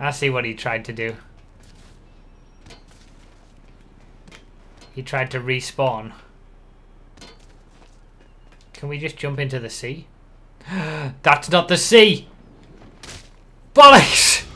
I see what he tried to do. He tried to respawn. Can we just jump into the sea? That's not the sea! Bollocks!